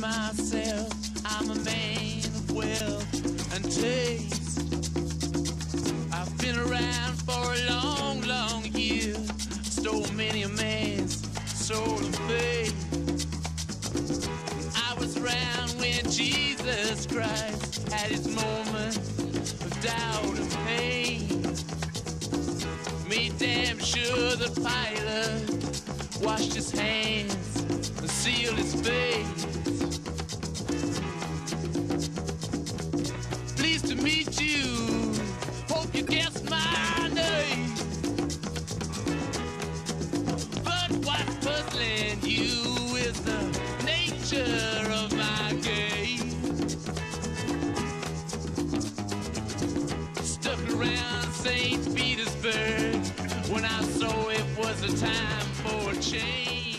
myself I'm a man of wealth and taste. I've been around for a long, long year. Stole many a man's soul of faith. I was around when Jesus Christ had his moment of doubt and pain. Made damn sure the Pilate washed his hands sealed his face. Pleased to meet you. Hope you guessed my name. But what's puzzling you is the nature of my game. Stuck around St. Petersburg when I saw it was a time for a change.